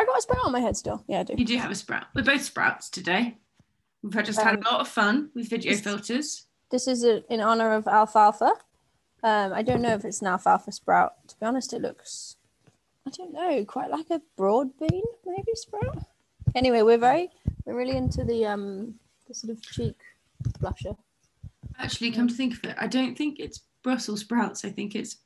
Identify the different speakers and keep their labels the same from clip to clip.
Speaker 1: I got a sprout on my head still? Yeah, I do.
Speaker 2: You do have a sprout. We're both sprouts today. We've had- just had
Speaker 1: Um,
Speaker 2: a lot of fun with video
Speaker 1: this-
Speaker 2: filters.
Speaker 1: This is a, in honor of alfalfa. Um, I don't know if it's an alfalfa sprout. To be honest, it looks, I don't know, quite like a broad bean, maybe sprout. Anyway, we're very, we're really into the um, the sort of cheek blusher.
Speaker 2: Actually, come to think of it, I don't think it's Brussels sprouts. I think it's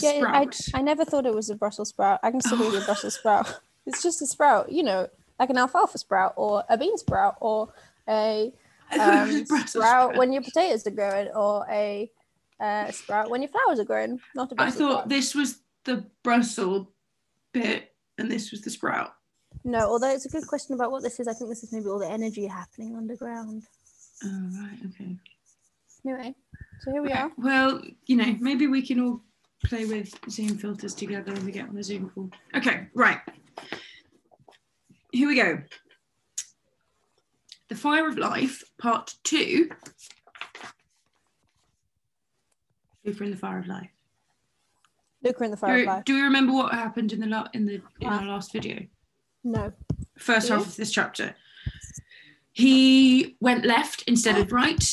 Speaker 1: Yeah, I,
Speaker 2: sprout.
Speaker 1: I never thought it was a Brussels sprout. I consider it a Brussels sprout. It's just a sprout, you know, like an alfalfa sprout or a bean sprout or a
Speaker 2: I thought it was a
Speaker 1: um,
Speaker 2: Brussels
Speaker 1: sprout when your potatoes are growing or a uh, sprout when your flowers are growing. Not a
Speaker 2: I
Speaker 1: Brussels
Speaker 2: thought
Speaker 1: sprout.
Speaker 2: this was the Brussels bit and this was the sprout.
Speaker 1: No, although it's a good question about what this is. I think this is maybe all the energy happening underground.
Speaker 2: Oh, right, okay.
Speaker 1: Anyway, so here we are.
Speaker 2: Well, you know, maybe we can all play with Zoom filters together when we get on a Zoom call. Okay, right. Here we go. The Fire of Life, Part Two. Luca in the Fire of Life.
Speaker 1: Luca in the
Speaker 2: Do,
Speaker 1: fire of life.
Speaker 2: do we remember what happened in the in the in
Speaker 1: Ah.
Speaker 2: our last video?
Speaker 1: No.
Speaker 2: First half of this chapter. He went left instead of right,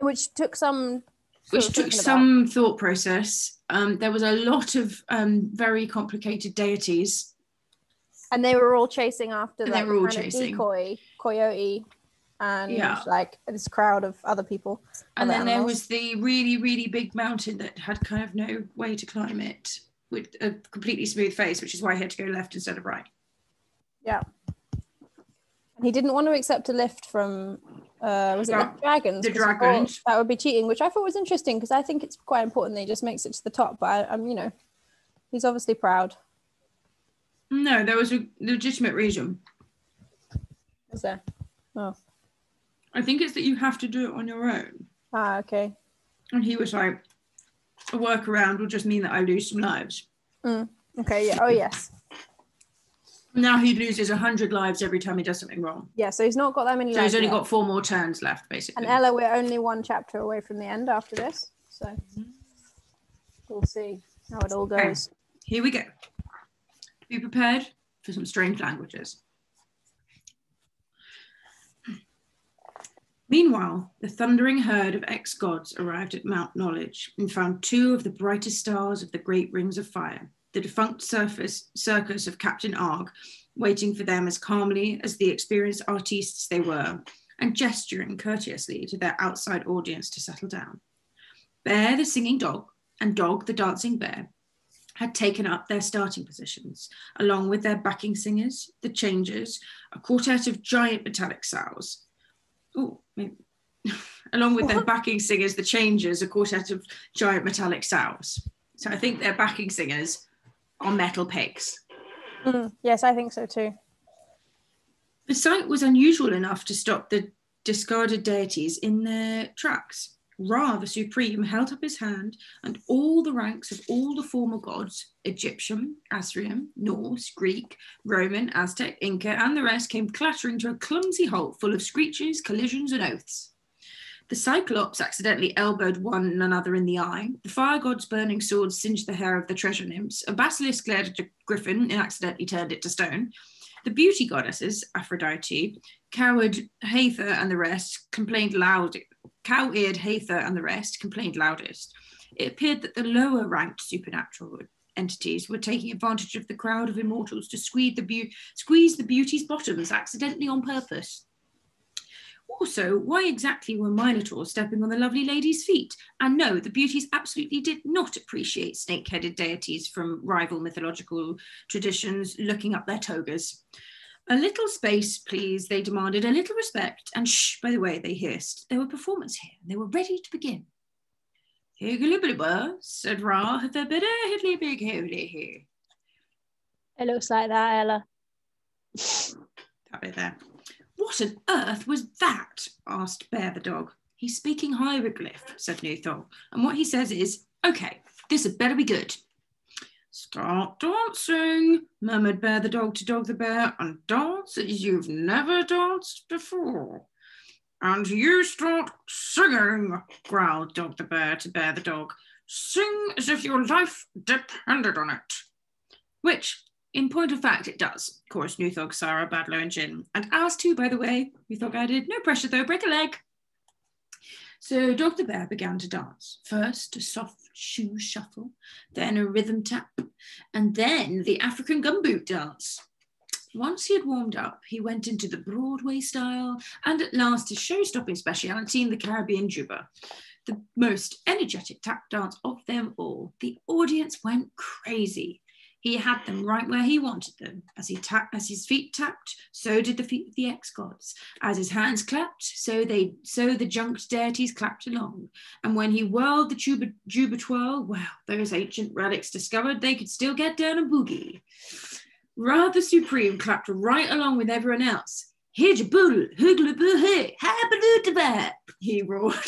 Speaker 1: Which took some. Sort
Speaker 2: which took
Speaker 1: thinking about.
Speaker 2: some thought process. Um, there was a lot of um, very complicated deities.
Speaker 1: And they were all chasing after
Speaker 2: And
Speaker 1: like
Speaker 2: they were all chasing.
Speaker 1: decoy, coyote, and
Speaker 2: Yeah.
Speaker 1: like this crowd of other people.
Speaker 2: And
Speaker 1: other
Speaker 2: then there was the really, really big mountain that had kind of no way to climb it with a completely smooth face, which is why he had to go left instead of right.
Speaker 1: Yeah. He didn't want to accept a lift from uh was it
Speaker 2: Yeah,
Speaker 1: the dragons?
Speaker 2: the
Speaker 1: 'Cause he thought
Speaker 2: dragons.
Speaker 1: That would be cheating, which I thought was interesting because I think it's quite important that he just makes it to the top. But I, I'm, you know, he's obviously proud.
Speaker 2: No, there was a legitimate reason.
Speaker 1: Is there? Oh.
Speaker 2: I think it's that you have to do it on your own.
Speaker 1: Ah, okay.
Speaker 2: And he was like, a workaround will just mean that I lose some lives.
Speaker 1: Okay, yeah. Oh yes.
Speaker 2: Now he loses 100 lives every time he does something wrong.
Speaker 1: Yeah, so he's not got that many
Speaker 2: So he's only
Speaker 1: left.
Speaker 2: got four more turns left, basically.
Speaker 1: And Ella, we're only one chapter away from the end after this. So
Speaker 2: Mm-hmm.
Speaker 1: we'll see how it all
Speaker 2: Okay.
Speaker 1: goes.
Speaker 2: Here we go. Be prepared for some strange languages. Meanwhile, the thundering herd of ex gods arrived at Mount Knowledge and found two of the brightest stars of the great rings of fire, the defunct surface circus of Captain Aag, waiting for them as calmly as the experienced artistes they were, and gesturing courteously to their outside audience to settle down. Bear, the singing dog, and Dog, the dancing bear, had taken up their starting positions, along with their backing singers, the changers, a quartet of giant metallic sows. Oh, maybe. along with their backing singers, the changers, a quartet of giant metallic sows. So I think their backing singers are metal pigs.
Speaker 1: Mm, yes, I think so too.
Speaker 2: The sight was unusual enough to stop the discarded deities in their tracks. Ra, the Supreme, held up his hand, and all the ranks of all the former gods Egyptian, Assyrian, Norse, Greek, Roman, Aztec, Inca, and the rest came clattering to a clumsy halt full of screeches, collisions, and oaths. The Cyclops accidentally elbowed one another in the eye. The fire god's burning swords singed the hair of the treasure nymphs. A basilisk glared at a griffin and accidentally turned it to stone. The beauty goddesses, Aphrodite, coward Hathor and the rest complained loud. Cow-eared Hathor and the rest complained loudest. It appeared that the lower ranked supernatural entities were taking advantage of the crowd of immortals to squeeze the, beau- squeeze the beauty's bottoms accidentally on purpose. Also, why exactly were Minotaurs stepping on the lovely lady's feet? And no, the beauties absolutely did not appreciate snake headed deities from rival mythological traditions looking up their togas. A little space, please, they demanded, a little respect, and shh, by the way, they hissed. There were performers here, and they were ready to begin. Said Ra, have there been a hiddly big holy here?
Speaker 1: It looks like that, Ella.
Speaker 2: That bit there. What on earth was that? asked Bear the dog. He's speaking hieroglyph, said Nuthol. And what he says is, okay, this had better be good. Start dancing, murmured Bear the dog to Dog the bear, and dance as you've never danced before. And you start singing, growled Dog the bear to Bear the dog. Sing as if your life depended on it. Which, In point of fact, it does, Of course, Nuthog, Sarah, Badlow, and Jin. And ours too, by the way, Nuthog added. No pressure though, break a leg. So the Bear began to dance. First a soft shoe shuffle, then a rhythm tap, and then the African gumboot dance. Once he had warmed up, he went into the Broadway style and at last his show-stopping speciality in the Caribbean Juba. The most energetic tap dance of them all. The audience went crazy. He had them right where he wanted them. As he tapped, as his feet tapped, so did the feet of the ex-gods. As his hands clapped, so they so the junked deities clapped along. And when he whirled the juba, juba twirl, well, those ancient relics discovered they could still get down a boogie. Ra the Supreme clapped right along with everyone else. He roared.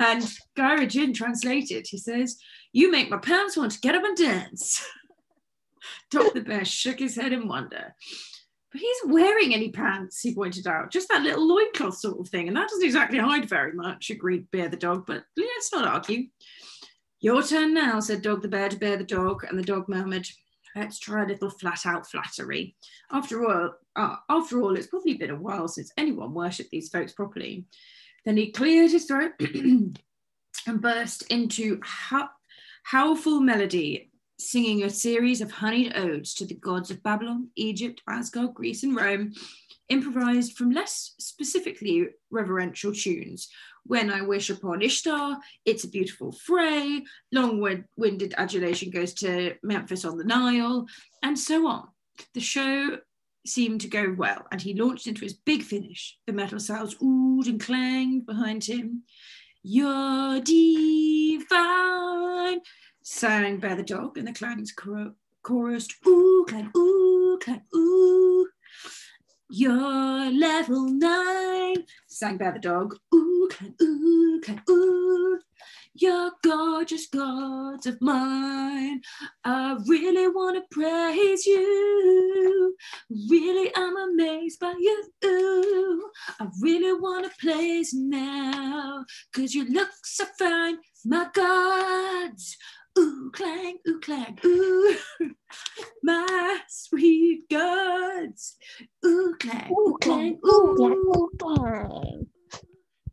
Speaker 2: And Gyra Jin translated, he says, You make my pants want to get up and dance. The Bear shook his head in wonder. But he's wearing any pants, he pointed out, just that little loincloth sort of thing. And that doesn't exactly hide very much, agreed Bear the dog, but let's not argue. Your turn now, said Dog the Bear to Bear the dog, and the dog murmured, Let's try a little flat out flattery. After all, uh, after all, it's probably been a while since anyone worshipped these folks properly. Then he cleared his throat and burst into how, howlful melody singing a series of honeyed odes to the gods of Babylon, Egypt, Asgard, Greece, and Rome, improvised from less specifically reverential tunes. When I Wish Upon Ishtar, It's a Beautiful Fray, Long Winded Adulation Goes to Memphis on the Nile, and so on. The show seemed to go well, and he launched into his big finish. The metal sounds oohed and clanged behind him. You're divine sang by the Dog, and the clans chorused, ooh, clan, ooh, clan, ooh. You're level nine, sang by the Dog, ooh, clan, ooh, clan, ooh. You're gorgeous gods of mine. I really want to praise you. Really, I'm amazed by you. I really want to praise now. Cause you look so fine, my gods ooh, clang, ooh, clang, ooh, my sweet gods, ooh, clang, ooh, clang, ooh, clang, ooh, clang.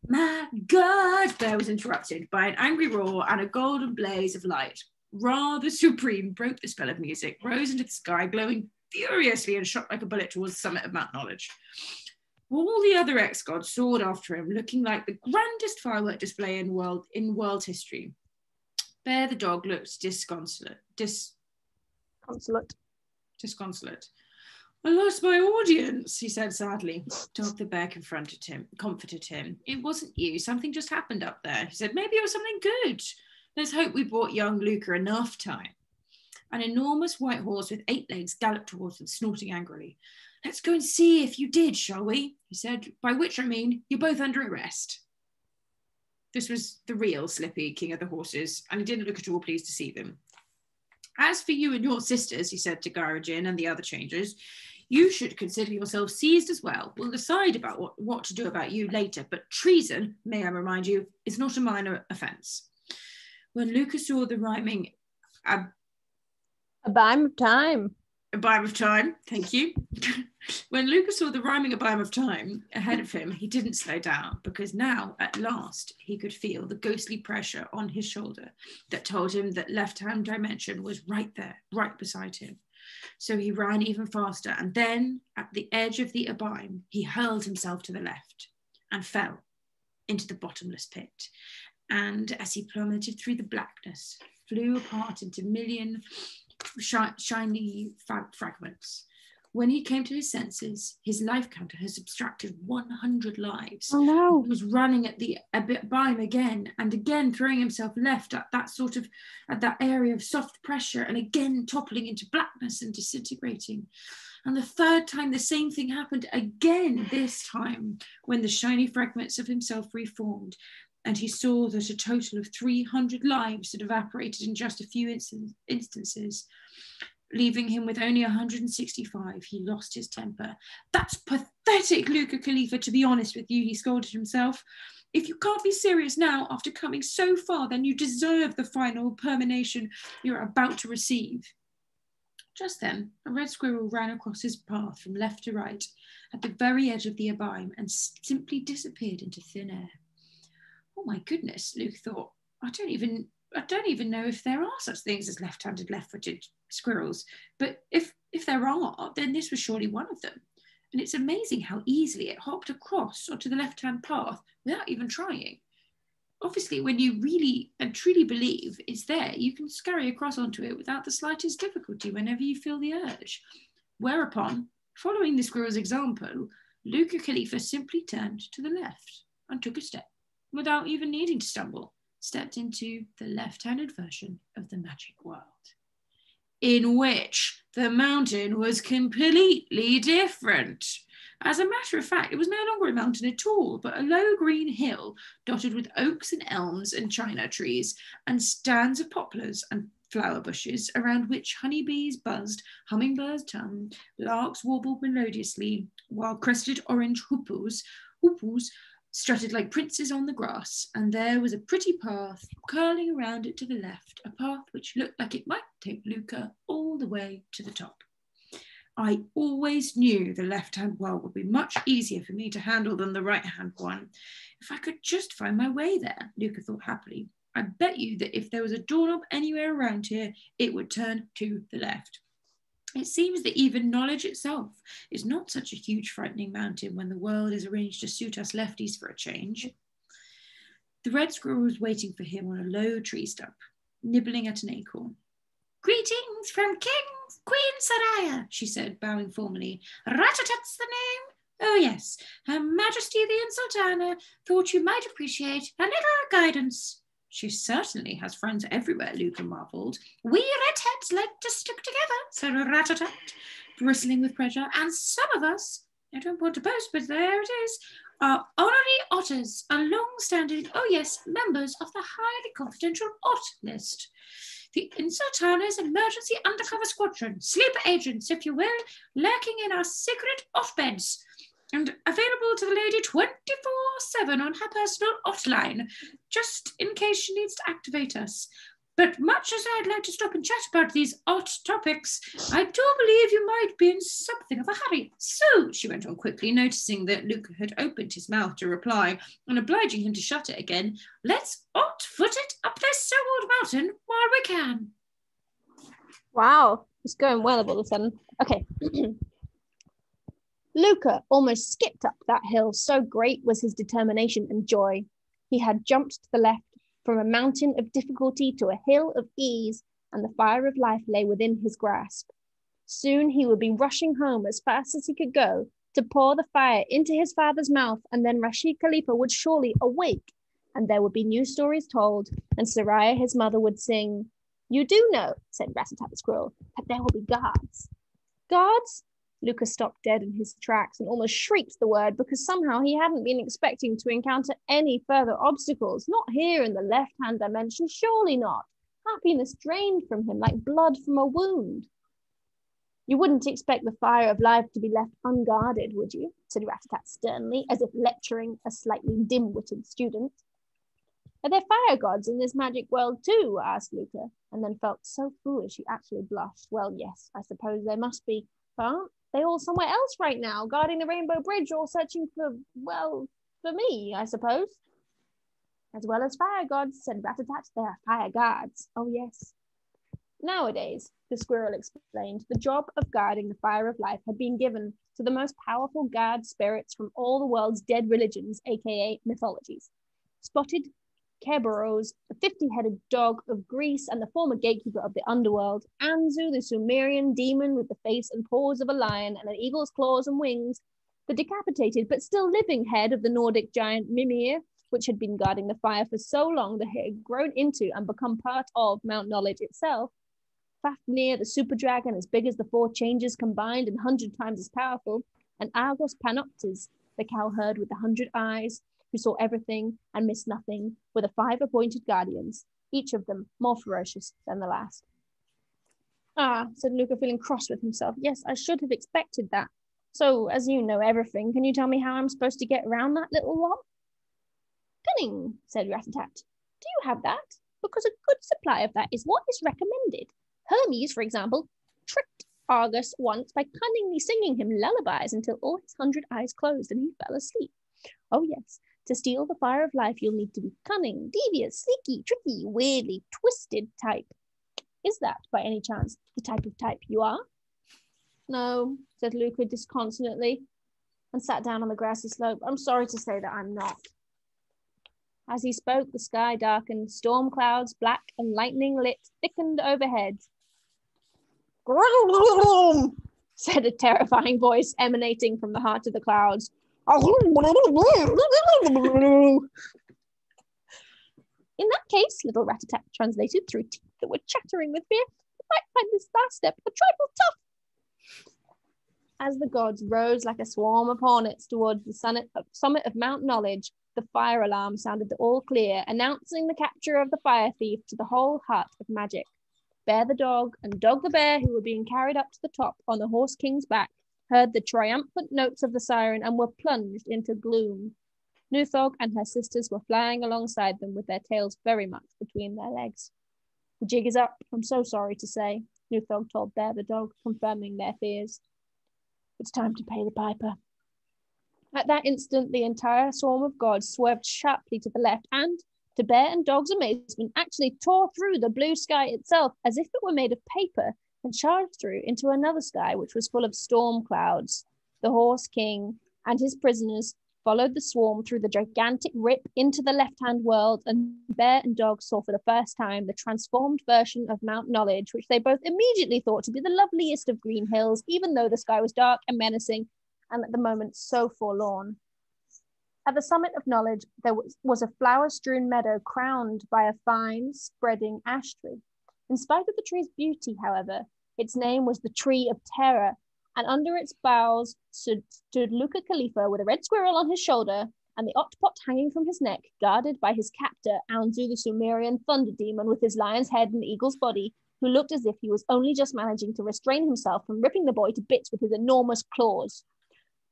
Speaker 2: My God, Bear was interrupted by an angry roar and a golden blaze of light. Ra the Supreme broke the spell of music, rose into the sky, glowing furiously and shot like a bullet towards the summit of Mount Knowledge. All the other ex-gods soared after him, looking like the grandest firework display in world in world history. Bear the dog looked disconsolate.
Speaker 1: Disconsolate.
Speaker 2: Disconsolate. I lost my audience, he said sadly. Dog the bear confronted him, comforted him. It wasn't you. Something just happened up there. He said, maybe it was something good. Let's hope we brought young Luca enough time. An enormous white horse with eight legs galloped towards them, snorting angrily. Let's go and see if you did, shall we? He said, by which I mean you're both under arrest. This was the real Slippy, king of the horses, and he didn't look at all pleased to see them. As for you and your sisters, he said to Gyrogen and the other changers, you should consider yourselves seized as well. We'll decide about what, what to do about you later, but treason, may I remind you, is not a minor offence. When Lucas saw the rhyming ab-
Speaker 1: Abiam of time.
Speaker 2: Abiam of time, thank you. when Lucas saw the rhyming Abiam of time ahead of him, he didn't slow down because now, at last, he could feel the ghostly pressure on his shoulder that told him that left hand dimension was right there, right beside him. So he ran even faster, and then, at the edge of the Abiam, he hurled himself to the left and fell into the bottomless pit. And as he plummeted through the blackness, flew apart into million shiny fragments. When he came to his senses, his life counter had subtracted 100 lives.
Speaker 1: Oh no.
Speaker 2: He was running at the a bit by him again and again, throwing himself left at that sort of at that area of soft pressure and again toppling into blackness and disintegrating. And the third time, the same thing happened again, this time when the shiny fragments of himself reformed and he saw that a total of 300 lives had evaporated in just a few instances, leaving him with only 165. He lost his temper. That's pathetic, Luca Khalifa, to be honest with you, he scolded himself. If you can't be serious now after coming so far, then you deserve the final permination you're about to receive. Just then, a red squirrel ran across his path from left to right at the very edge of the abime and simply disappeared into thin air. Oh my goodness, Luke thought. I don't even I don't even know if there are such things as left-handed, left-footed squirrels. But if if there are, then this was surely one of them. And it's amazing how easily it hopped across onto the left-hand path without even trying. Obviously, when you really and truly believe it's there, you can scurry across onto it without the slightest difficulty whenever you feel the urge. Whereupon, following the squirrel's example, Luca Khalifa simply turned to the left and took a step without even needing to stumble stepped into the left handed version of the magic world, in which the mountain was completely different. As a matter of fact, it was no longer a mountain at all, but a low green hill dotted with oaks and elms and china trees and stands of poplars and flower bushes around which honeybees buzzed, hummingbirds hummed, larks warbled melodiously, while crested orange hoopoes, hoopoes strutted like princes on the grass, and there was a pretty path curling around it to the left, a path which looked like it might take Luca all the way to the top. I always knew the left hand world would be much easier for me to handle than the right hand one. If I could just find my way there, Luca thought happily. I bet you that if there was a doorknob anywhere around here, it would turn to the left. It seems that even knowledge itself is not such a huge, frightening mountain when the world is arranged to suit us lefties for a change. The red squirrel was waiting for him on a low tree stump, nibbling at an acorn. Greetings from King Queen Soraya, she said, bowing formally. Ratatat's the name. Oh, yes, Her Majesty the Insultana thought you might appreciate a little guidance. She certainly has friends everywhere, Luca marvelled. We redheads like to stick together, said Ratatat, bristling with pleasure. And some of us, I don't want to boast, but there it is, are honorary otters, a long-standing, oh yes, members of the highly confidential Ott list. The Insultana's emergency undercover squadron, sleeper agents, if you will, lurking in our secret off beds and available to the lady 24 7 on her personal hotline, just in case she needs to activate us. But much as I'd like to stop and chat about these odd topics, I do believe you might be in something of a hurry. So, she went on quickly, noticing that Luca had opened his mouth to reply and obliging him to shut it again, let's odd foot it up this so-called mountain while we can.
Speaker 1: Wow, it's going well all of a sudden. Okay. Luca almost skipped up that hill, so great was his determination and joy. He had jumped to the left from a mountain of difficulty to a hill of ease, and the fire of life lay within his grasp. Soon he would be rushing home as fast as he could go to pour the fire into his father's mouth, and then Rashid Khalifa would surely awake, and there would be new stories told, and Soraya, his mother, would sing, You do know, said the squirrel, that there will be guards. Guards? Lucas stopped dead in his tracks and almost shrieked the word because somehow he hadn't been expecting to encounter any further obstacles. Not here in the left hand dimension, surely not. Happiness drained from him like blood from a wound. You wouldn't expect the fire of life to be left unguarded, would you? said Ratatat sternly, as if lecturing a slightly dim witted student. Are there fire gods in this magic world too? asked Luca, and then felt so foolish he actually blushed. Well, yes, I suppose there must be, but they all somewhere else right now, guarding the Rainbow Bridge or searching for, well, for me, I suppose. As well as fire gods, said Ratatat, there are fire guards. Oh, yes. Nowadays, the squirrel explained, the job of guarding the fire of life had been given to the most powerful guard spirits from all the world's dead religions, aka mythologies. Spotted Kerberos, the 50 headed dog of Greece and the former gatekeeper of the underworld, Anzu, the Sumerian demon with the face and paws of a lion and an eagle's claws and wings, the decapitated but still living head of the Nordic giant Mimir, which had been guarding the fire for so long that it had grown into and become part of Mount Knowledge itself. Fafnir, the super dragon as big as the four changes combined and hundred times as powerful, and Argos Panoptes, the cowherd with the hundred eyes, who saw everything and missed nothing, were the five appointed guardians, each of them more ferocious than the last. Ah, said Luca, feeling cross with himself. Yes, I should have expected that. So, as you know everything, can you tell me how I'm supposed to get around that little one? Cunning, said Ratatat. Do you have that? Because a good supply of that is what is recommended. Hermes, for example, tricked Argus once by cunningly singing him lullabies until all his hundred eyes closed and he fell asleep. Oh, yes, to steal the fire of life, you'll need to be cunning, devious, sneaky, tricky, weirdly twisted type. Is that, by any chance, the type of type you are? No, said Luca disconsolately, and sat down on the grassy slope. I'm sorry to say that I'm not. As he spoke, the sky darkened, storm clouds, black and lightning lit, thickened overhead. said a terrifying voice emanating from the heart of the clouds. In that case, little Rat-a-tat translated through teeth that were chattering with fear, you might find this last step a trifle tough. As the gods rose like a swarm of hornets towards the summit of, summit of Mount Knowledge, the fire alarm sounded all clear, announcing the capture of the fire thief to the whole hut of magic. Bear the dog and Dog the bear, who were being carried up to the top on the horse king's back, heard the triumphant notes of the siren and were plunged into gloom. Nuthog and her sisters were flying alongside them with their tails very much between their legs. The jig is up, I'm so sorry to say, Nuthog told Bear the dog, confirming their fears. It's time to pay the piper. At that instant, the entire swarm of gods swerved sharply to the left and, to Bear and Dog's amazement, actually tore through the blue sky itself as if it were made of paper and charged through into another sky which was full of storm clouds. The Horse King and his prisoners followed the swarm through the gigantic rip into the left hand world, and Bear and Dog saw for the first time the transformed version of Mount Knowledge, which they both immediately thought to be the loveliest of green hills, even though the sky was dark and menacing, and at the moment so forlorn. At the summit of knowledge, there was, was a flower strewn meadow crowned by a fine, spreading ash tree. In spite of the tree's beauty, however, its name was the Tree of Terror, and under its boughs stood, stood Luca Khalifa with a red squirrel on his shoulder and the octopot hanging from his neck, guarded by his captor, Anzu the Sumerian thunder demon with his lion's head and eagle's body, who looked as if he was only just managing to restrain himself from ripping the boy to bits with his enormous claws.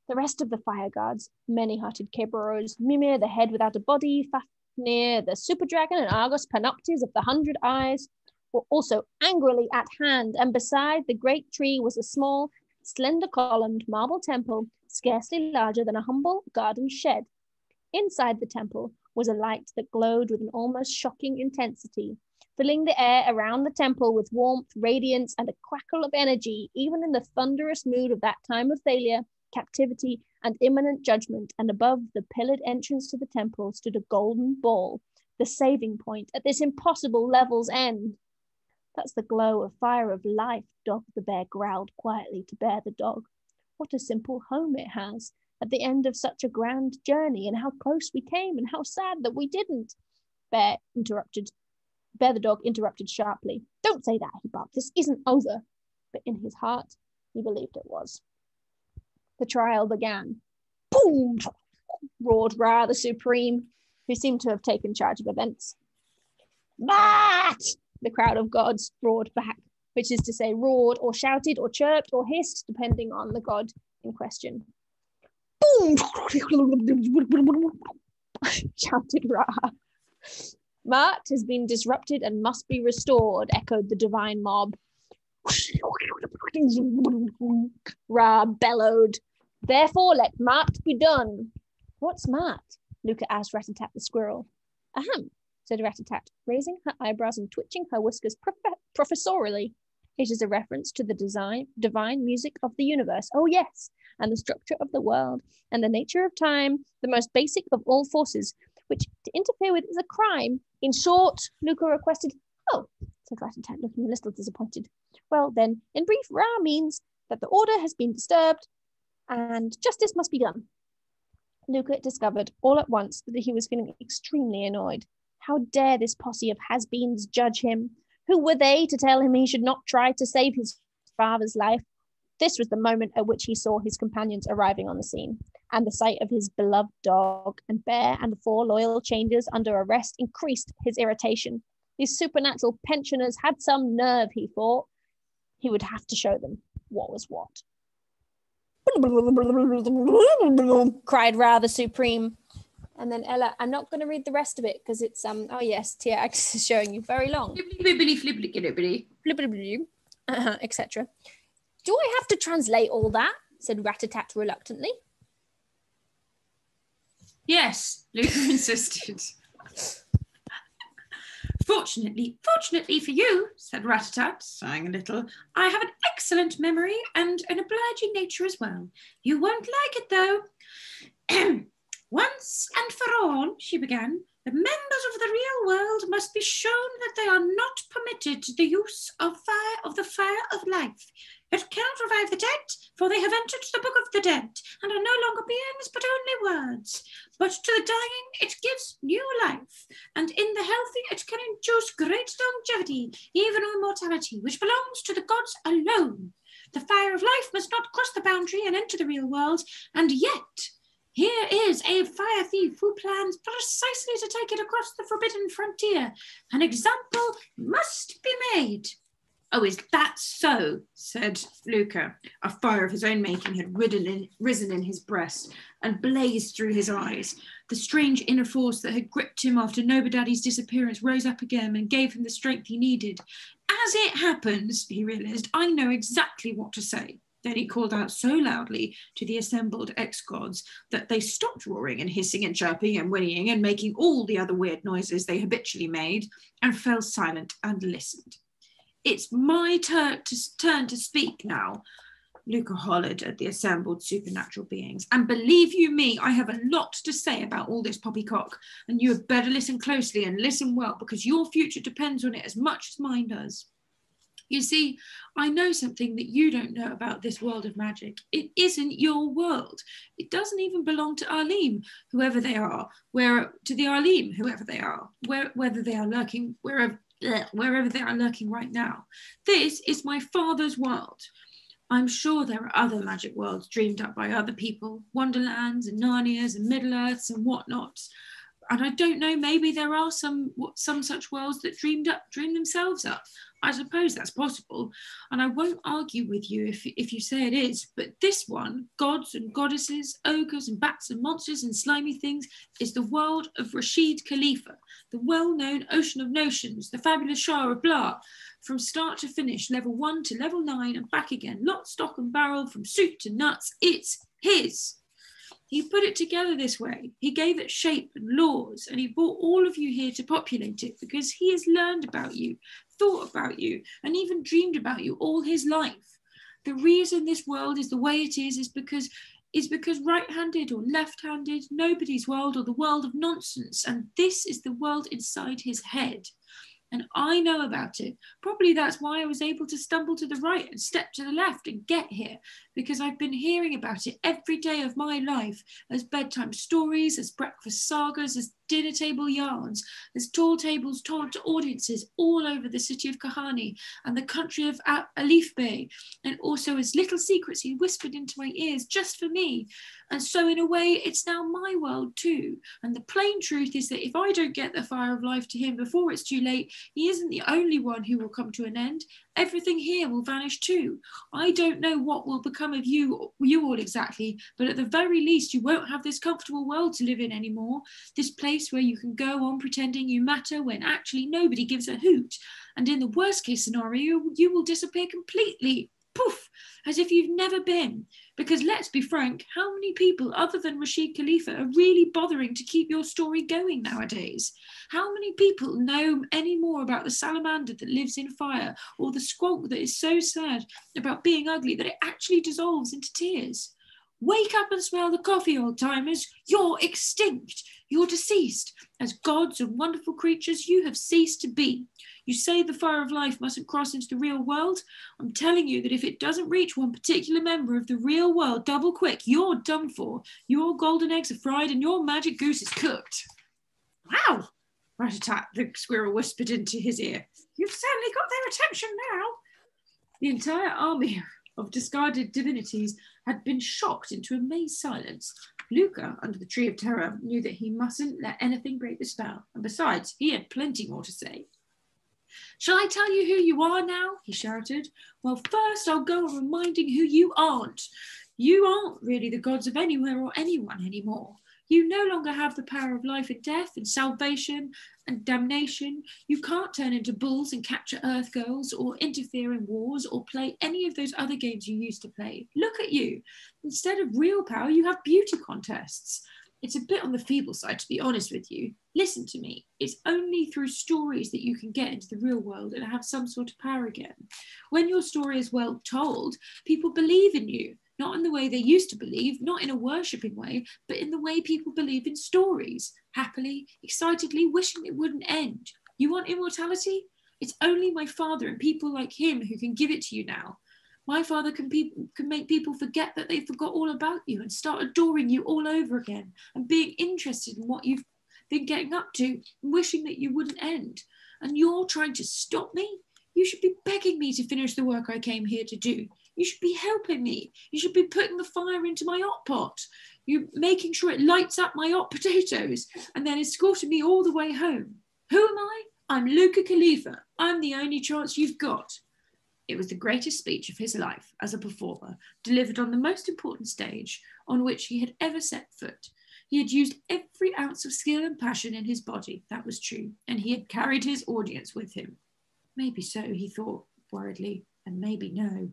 Speaker 1: The rest of the fire guards, many-hearted Kerberos, Mimir, the head without a body, Fafnir, the super dragon, and Argos Panoptes of the hundred eyes, were also angrily at hand, and beside the great tree was a small, slender columned marble temple, scarcely larger than a humble garden shed. Inside the temple was a light that glowed with an almost shocking intensity, filling the air around the temple with warmth, radiance, and a crackle of energy, even in the thunderous mood of that time of failure, captivity, and imminent judgment. And above the pillared entrance to the temple stood a golden ball, the saving point at this impossible level's end. That's the glow of fire of life, Dog the bear growled quietly to Bear the dog. What a simple home it has at the end of such a grand journey, and how close we came, and how sad that we didn't. Bear interrupted. Bear the dog interrupted sharply. Don't say that, he barked. This isn't over. But in his heart, he believed it was. The trial began. Boom! roared Ra the Supreme, who seemed to have taken charge of events. Maat! The crowd of gods roared back, which is to say, roared or shouted or chirped or hissed, depending on the god in question. Boom! shouted Ra. Maat has been disrupted and must be restored, echoed the divine mob. Ra bellowed. Therefore, let Maat be done. What's Maat? Luca asked Rat-a-tat the squirrel. Ahem, said Rat-a-tat, raising her eyebrows and twitching her whiskers prof- professorially. It is a reference to the design, divine music of the universe. Oh, yes, and the structure of the world, and the nature of time, the most basic of all forces, which to interfere with is a crime. In short, Luca requested. Oh, said Rat-a-tat, looking a little disappointed. Well, then, in brief, Ra means that the order has been disturbed and justice must be done. Luca discovered all at once that he was feeling extremely annoyed. How dare this posse of has beens judge him? Who were they to tell him he should not try to save his father's life? This was the moment at which he saw his companions arriving on the scene, and the sight of his beloved dog and bear and the four loyal changers under arrest increased his irritation. These supernatural pensioners had some nerve, he thought. He would have to show them what was what. cried Ra the Supreme, and then Ella, I'm not going to read the rest of it because it's um. Oh yes, TX is showing you very long. Etc. Do I have to translate all that? said Ratatat reluctantly.
Speaker 2: Yes, Luca insisted. Fortunately, fortunately for you, said Ratatat, sighing a little, I have an excellent memory and an obliging nature as well. You won't like it though. Once and for all, she began, the members of the real world must be shown that they are not permitted the use of fire of the fire of life. It cannot revive the dead, for they have entered the book of the dead, and are no longer beings, but only words. But to the dying it gives new life, and in the healthy it can induce great longevity, even immortality, which belongs to the gods alone. The fire of life must not cross the boundary and enter the real world, and yet here is a fire thief who plans precisely to take it across the forbidden frontier. An example must be made. Oh, is that so? said Luca. A fire of his own making had in, risen in his breast and blazed through his eyes. The strange inner force that had gripped him after Nobodaddy's disappearance rose up again and gave him the strength he needed. As it happens, he realized, I know exactly what to say. Then he called out so loudly to the assembled ex gods that they stopped roaring and hissing and chirping and whinnying and making all the other weird noises they habitually made and fell silent and listened. It's my turn to, turn to speak now, Luca hollered at the assembled supernatural beings. And believe you me, I have a lot to say about all this poppycock, and you had better listen closely and listen well, because your future depends on it as much as mine does. You see, I know something that you don't know about this world of magic. It isn't your world. It doesn't even belong to Arlim, whoever they are, where to the Arlim, whoever they are, where, whether they are lurking wherever wherever they are lurking right now. This is my father's world. I'm sure there are other magic worlds dreamed up by other people, Wonderlands and Narnias and Middle Earths and whatnots. And I don't know, maybe there are some some such worlds that dreamed up, dream themselves up. I suppose that's possible, and I won't argue with you if, if you say it is, but this one, gods and goddesses, ogres and bats and monsters and slimy things, is the world of Rashid Khalifa, the well-known Ocean of Notions, the fabulous Shah of Blah, from start to finish, level one to level nine and back again, lock, stock and barrel, from soup to nuts, it's his. He put it together this way. He gave it shape and laws, and he brought all of you here to populate it because he has learned about you, thought about you, and even dreamed about you all his life. The reason this world is the way it is is because is because right-handed or left-handed, nobody's world or the world of nonsense, and this is the world inside his head and I know about it. Probably that's why I was able to stumble to the right and step to the left and get here, because I've been hearing about it every day of my life as bedtime stories, as breakfast sagas, as dinner table yarns. There's tall tables told to audiences all over the city of Kahani and the country of Alif Bay, and also as little secrets he whispered into my ears just for me. And so, in a way, it's now my world too. And the plain truth is that if I don't get the fire of life to him before it's too late, he isn't the only one who will come to an end everything here will vanish too. I don't know what will become of you, you all exactly, but at the very least, you won't have this comfortable world to live in anymore. This place where you can go on pretending you matter when actually nobody gives a hoot. And in the worst case scenario, you will disappear completely. Poof, as if you've never been. Because let's be frank, how many people other than Rashid Khalifa are really bothering to keep your story going nowadays? How many people know any more about the salamander that lives in fire or the squawk that is so sad about being ugly that it actually dissolves into tears? Wake up and smell the coffee, old timers. You're extinct. You're deceased. As gods and wonderful creatures, you have ceased to be. You say the fire of life mustn't cross into the real world. I'm telling you that if it doesn't reach one particular member of the real world double quick, you're done for. Your golden eggs are fried and your magic goose is cooked. Wow, Ratatat, the squirrel whispered into his ear. You've certainly got their attention now. The entire army of discarded divinities had been shocked into amazed silence. Luca, under the tree of terror, knew that he mustn't let anything break the spell, and besides, he had plenty more to say. Shall I tell you who you are now? he shouted. Well, first I'll go on reminding who you aren't. You aren't really the gods of anywhere or anyone anymore. You no longer have the power of life and death and salvation and damnation. You can't turn into bulls and capture Earth girls or interfere in wars or play any of those other games you used to play. Look at you. Instead of real power, you have beauty contests. It's a bit on the feeble side, to be honest with you. Listen to me. It's only through stories that you can get into the real world and have some sort of power again. When your story is well told, people believe in you not in the way they used to believe, not in a worshipping way, but in the way people believe in stories, happily, excitedly, wishing it wouldn't end. You want immortality? It's only my father and people like him who can give it to you now. My father can, pe- can make people forget that they forgot all about you and start adoring you all over again and being interested in what you've been getting up to wishing that you wouldn't end. And you're trying to stop me? You should be begging me to finish the work I came here to do. You should be helping me. You should be putting the fire into my hot pot. You're making sure it lights up my hot potatoes and then escorting me all the way home. Who am I? I'm Luca Khalifa. I'm the only chance you've got. It was the greatest speech of his life as a performer, delivered on the most important stage on which he had ever set foot. He had used every ounce of skill and passion in his body, that was true, and he had carried his audience with him. Maybe so, he thought worriedly, and maybe no.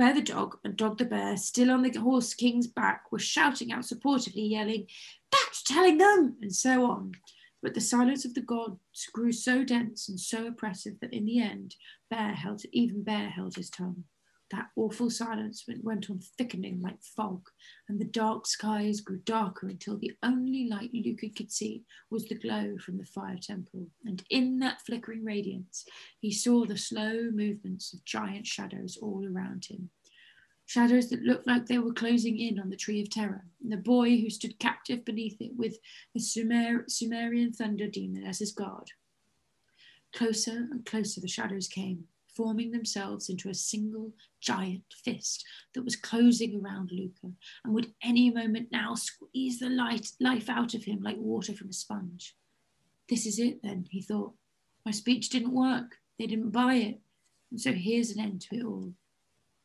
Speaker 2: Bear the dog and Dog the bear, still on the horse king's back, were shouting out supportively, yelling, That's telling them, and so on. But the silence of the gods grew so dense and so oppressive that in the end, Bear held, even Bear held his tongue. That awful silence went on thickening like fog, and the dark skies grew darker until the only light Luca could see was the glow from the fire temple. And in that flickering radiance, he saw the slow movements of giant shadows all around him. Shadows that looked like they were closing in on the Tree of Terror, and the boy who stood captive beneath it with the Sumer- Sumerian thunder demon as his guard. Closer and closer the shadows came, forming themselves into a single giant fist that was closing around Luca and would any moment now squeeze the light, life out of him like water from a sponge. This is it then, he thought. My speech didn't work. They didn't buy it. And so here's an end to it all.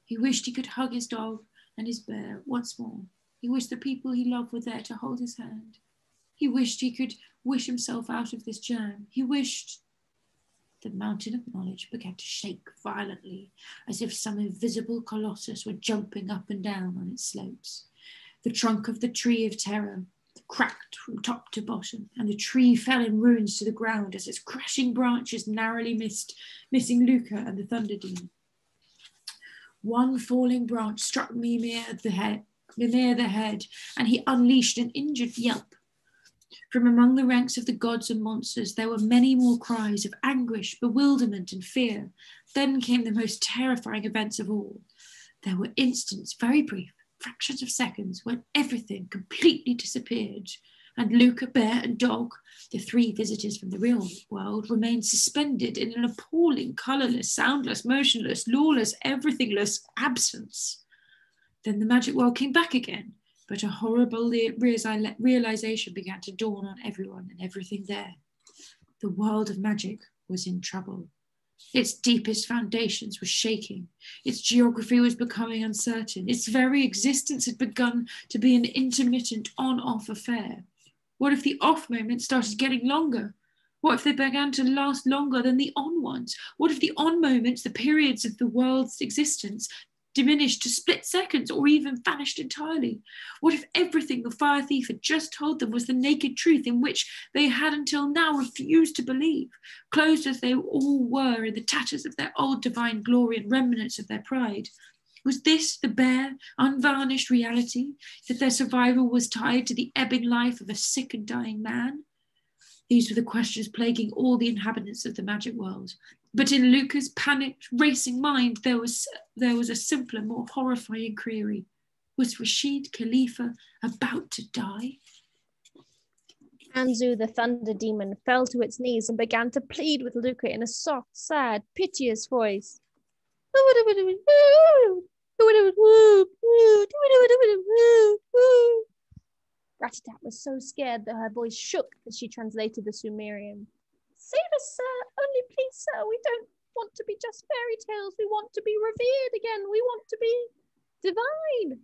Speaker 2: He wished he could hug his dog and his bear once more. He wished the people he loved were there to hold his hand. He wished he could wish himself out of this jam. He wished the mountain of knowledge began to shake violently, as if some invisible colossus were jumping up and down on its slopes. The trunk of the tree of terror cracked from top to bottom, and the tree fell in ruins to the ground as its crashing branches narrowly missed, missing Luca and the Thunder Demon. One falling branch struck Mimir the head, Mimir the head, and he unleashed an injured yelp. From among the ranks of the gods and monsters, there were many more cries of anguish, bewilderment, and fear. Then came the most terrifying events of all. There were instants, very brief, fractions of seconds, when everything completely disappeared and Luca, Bear, and Dog, the three visitors from the real world, remained suspended in an appalling, colourless, soundless, motionless, lawless, everythingless absence. Then the magic world came back again, but a horrible realization began to dawn on everyone and everything there. The world of magic was in trouble. Its deepest foundations were shaking. Its geography was becoming uncertain. Its very existence had begun to be an intermittent on off affair. What if the off moments started getting longer? What if they began to last longer than the on ones? What if the on moments, the periods of the world's existence, diminished to split seconds or even vanished entirely? What if everything the fire thief had just told them was the naked truth in which they had until now refused to believe, closed as they all were in the tatters of their old divine glory and remnants of their pride? Was this the bare, unvarnished reality that their survival was tied to the ebbing life of a sick and dying man? These were the questions plaguing all the inhabitants of the magic world. But in Luca's panicked, racing mind, there was, there was a simpler, more horrifying query. Was Rashid Khalifa about to die?
Speaker 3: Anzu, the thunder demon, fell to its knees and began to plead with Luca in a soft, sad, piteous voice. Ratatat was so scared that her voice shook as she translated the Sumerian. Save us, sir. Only please, sir. We don't want to be just fairy tales. We want to be revered again. We want to be divine.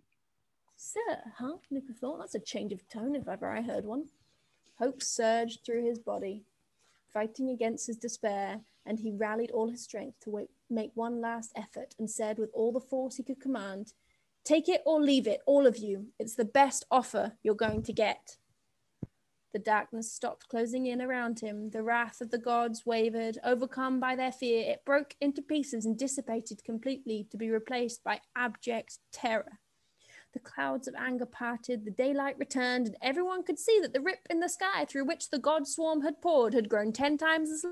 Speaker 1: Sir, huh? Luca thought that's a change of tone if ever I heard one. Hope surged through his body. fighting against his despair, and he rallied all his strength to wait, make one last effort and said with all the force he could command, Take it or leave it, all of you. It's the best offer you're going to get. The darkness stopped closing in around him. The wrath of the gods wavered. Overcome by their fear, it broke into pieces and dissipated completely to be replaced by abject terror. The clouds of anger parted, the daylight returned, and everyone could see that the rip in the sky through which the god swarm had poured had grown ten times as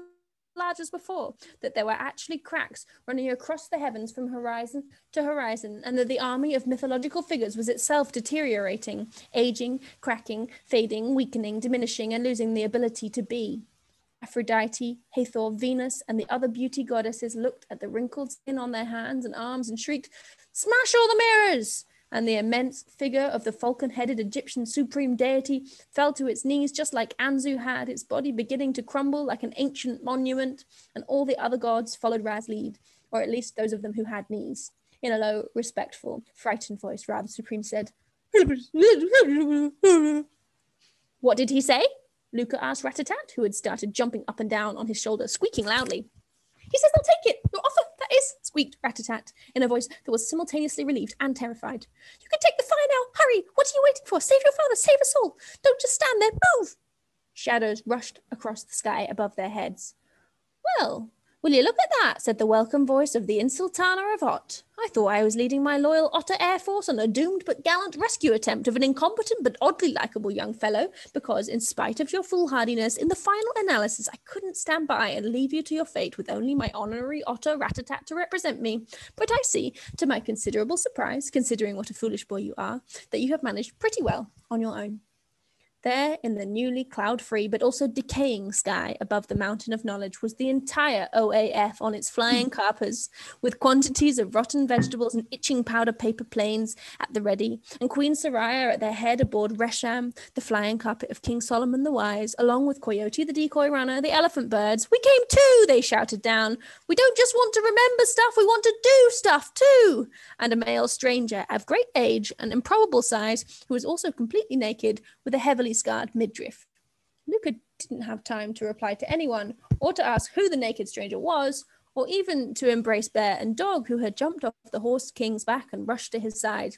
Speaker 1: large as before, that there were actually cracks running across the heavens from horizon to horizon, and that the army of mythological figures was itself deteriorating, aging, cracking, fading, weakening, diminishing, and losing the ability to be. Aphrodite, Hathor, Venus, and the other beauty goddesses looked at the wrinkled skin on their hands and arms and shrieked, Smash all the mirrors! And the immense figure of the falcon headed Egyptian supreme deity fell to its knees just like Anzu had, its body beginning to crumble like an ancient monument, and all the other gods followed Ra's lead, or at least those of them who had knees. In a low, respectful, frightened voice, Ra the Supreme said, What did he say? Luka asked Ratatat, who had started jumping up and down on his shoulder, squeaking loudly. He says they'll take it. Your offer, squeaked Ratatat in a voice that was simultaneously relieved and terrified. You can take the fire now. Hurry. What are you waiting for? Save your father. Save us all. Don't just stand there. Move. Shadows rushed across the sky above their heads. Well, Will you look at that? said the welcome voice of the Insultana of Ott. I thought I was leading my loyal Otter Air Force on a doomed but gallant rescue attempt of an incompetent but oddly likable young fellow, because, in spite of your foolhardiness, in the final analysis, I couldn't stand by and leave you to your fate with only my honorary Otter Ratatat to represent me. But I see, to my considerable surprise, considering what a foolish boy you are, that you have managed pretty well on your own. There, in the newly cloud free but also decaying sky above the mountain of knowledge, was the entire OAF on its flying carpers, with quantities of rotten vegetables and itching powder paper planes at the ready, and Queen Soraya at their head aboard Resham, the flying carpet of King Solomon the Wise, along with Coyote the decoy runner, the elephant birds. We came too, they shouted down. We don't just want to remember stuff, we want to do stuff too. And a male stranger of great age and improbable size, who was also completely naked, with a heavily scarred midriff. Luka didn't have time to reply to anyone, or to ask who the naked stranger was, or even to embrace Bear and Dog, who had jumped off the horse king's back and rushed to his side.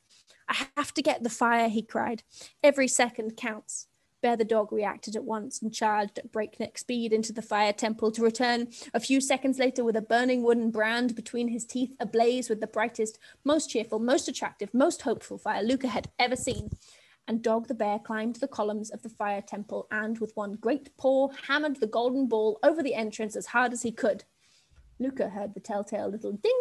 Speaker 1: I have to get the fire, he cried. Every second counts. Bear the dog reacted at once and charged at breakneck speed into the fire temple to return a few seconds later with a burning wooden brand between his teeth, ablaze with the brightest, most cheerful, most attractive, most hopeful fire Luka had ever seen and Dog the bear climbed the columns of the fire temple and, with one great paw, hammered the golden ball over the entrance as hard as he could. Luka heard the telltale little ding,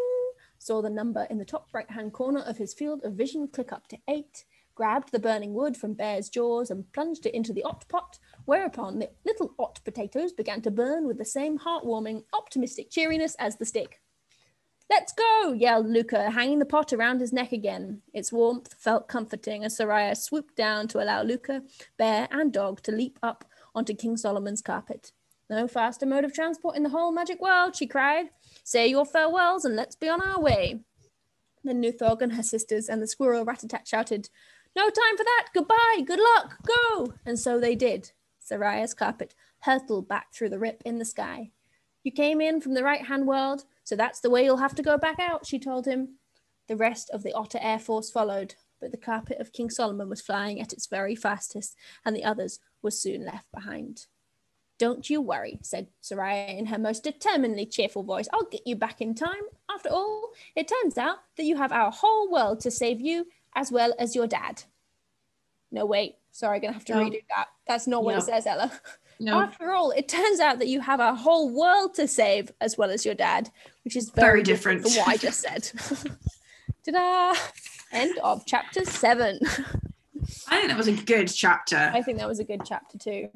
Speaker 1: saw the number in the top right hand corner of his field of vision click up to eight, grabbed the burning wood from Bear's jaws and plunged it into the ot pot, whereupon the little ot potatoes began to burn with the same heartwarming, optimistic cheeriness as the stick. Let's go, yelled Luka, hanging the pot around his neck again. Its warmth felt comforting as Soraya swooped down to allow Luka, bear, and dog to leap up onto King Solomon's carpet. No faster mode of transport in the whole magic world, she cried. Say your farewells and let's be on our way. Then Nuthog and her sisters and the squirrel Ratatat shouted, No time for that! Goodbye! Good luck! Go! And so they did. Soraya's carpet hurtled back through the rip in the sky. You came in from the right hand world, so that's the way you'll have to go back out, she told him. The rest of the Otter Air Force followed, but the carpet of King Solomon was flying at its very fastest, and the others were soon left behind. Don't you worry, said Soraya in her most determinedly cheerful voice. I'll get you back in time. After all, it turns out that you have our whole world to save you as well as your dad. No, wait. Sorry, I'm going to have to
Speaker 2: No.
Speaker 1: redo that. That's not what
Speaker 2: No.
Speaker 1: it says, Ella.
Speaker 2: No,
Speaker 1: After all, it turns out that you have a whole world to save as well as your dad, which is very,
Speaker 2: Very
Speaker 1: different.
Speaker 2: different.
Speaker 1: from what I just said. Ta-da! End of chapter seven.
Speaker 2: I think that was a good chapter.
Speaker 1: I think that was a good chapter too.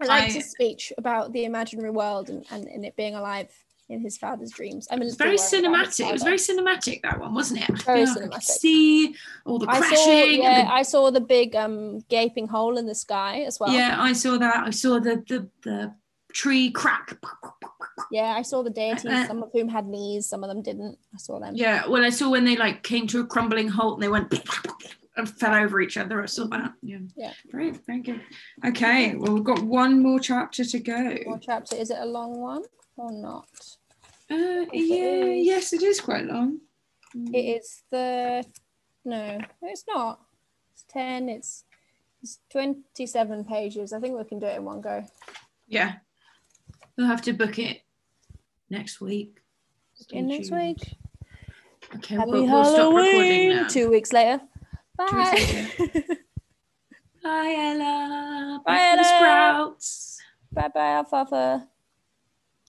Speaker 1: I liked
Speaker 2: I-
Speaker 1: his speech about the imaginary world and, and, and it being alive in his father's dreams. I mean,
Speaker 2: It's very cinematic. It was very cinematic that one, wasn't it? I
Speaker 1: Very
Speaker 2: I could
Speaker 1: cinematic.
Speaker 2: see all the
Speaker 1: I
Speaker 2: crashing.
Speaker 1: saw, yeah,
Speaker 2: the-
Speaker 1: I saw the big um, gaping hole in the sky as well.
Speaker 2: yeah, I saw that. I saw the the, the tree crack.
Speaker 1: Yeah, I saw the deities,
Speaker 2: Uh,
Speaker 1: some of whom had knees, some of them didn't. I saw them.
Speaker 2: Yeah, well, I saw when they like came to a crumbling halt and they went. uh, fell over each other or something. Yeah.
Speaker 1: Yeah.
Speaker 2: Very, Thank you. Okay. Well, we've got one more chapter to go.
Speaker 1: More chapter. Is it a long one or not?
Speaker 2: Uh,
Speaker 1: If it
Speaker 2: yeah. Yes, it is quite long.
Speaker 1: It is the no, it's not. It's ten. It's it's twenty-seven pages. I think we can do it in one go.
Speaker 2: Yeah. We'll have to book it next week. Stay
Speaker 1: In next
Speaker 2: tuned.
Speaker 1: week.
Speaker 2: Okay,
Speaker 1: Happy
Speaker 2: we'll, we'll stop recording now.
Speaker 1: Two weeks later.
Speaker 2: weeks
Speaker 1: Bye.
Speaker 2: Bye, Ella.
Speaker 1: Bye,
Speaker 2: the
Speaker 1: Ella.
Speaker 2: Sprouts.
Speaker 1: bye bye, alfalfa.